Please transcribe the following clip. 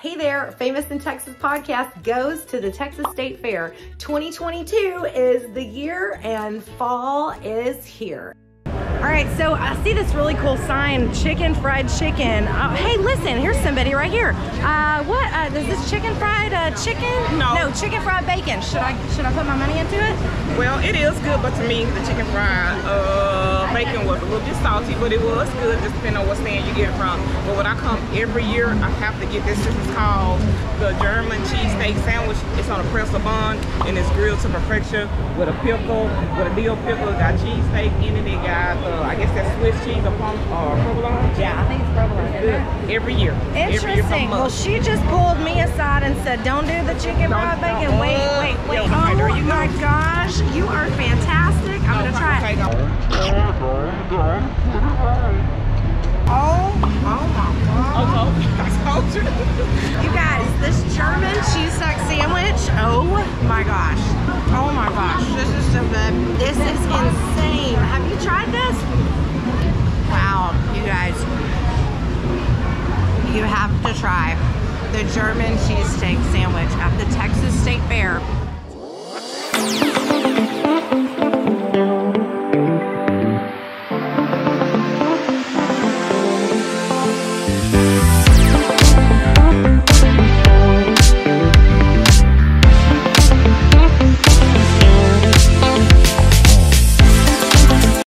Hey there, Famous in Texas podcast goes to the Texas State Fair. 2022 is the year and fall is here. All right, so I see this really cool sign, chicken fried chicken. Uh, hey, listen, here's somebody right here. Uh, uh, is this chicken fried uh, chicken? No. No, chicken fried bacon. Should I, should I put my money into it? Well, it is good, but to me, the chicken fried uh, bacon was a little bit salty, but it was good, just depending on what stand you get it from. But when I come every year, I have to get this. This is called the German cheesesteak sandwich. It's on a pretzel bun, and it's grilled to perfection with a pickle, with a dill pickle. It got cheesesteak in it. It got, uh, I guess that's Swiss cheese or pom- uh, provolone. Yeah, I think it's. Every year. Every year Interesting. Well, she just pulled me aside and said, "Don't do the chicken Don't- fried bacon." Wait, wait, wait. Yeah, You have to try the German cheesesteak sandwich at the.